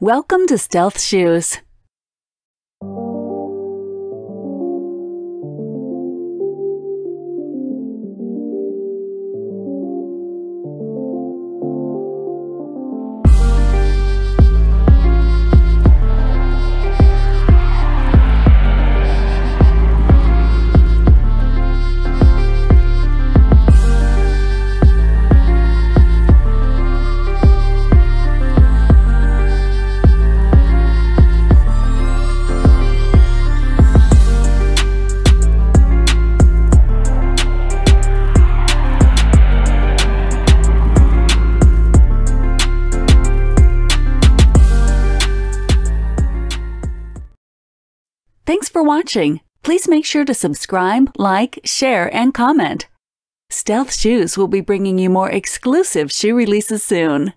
Welcome to Stealth Shoes. Thanks for watching. Please make sure to subscribe, like, share, and comment. Stealth Shoes will be bringing you more exclusive shoe releases soon.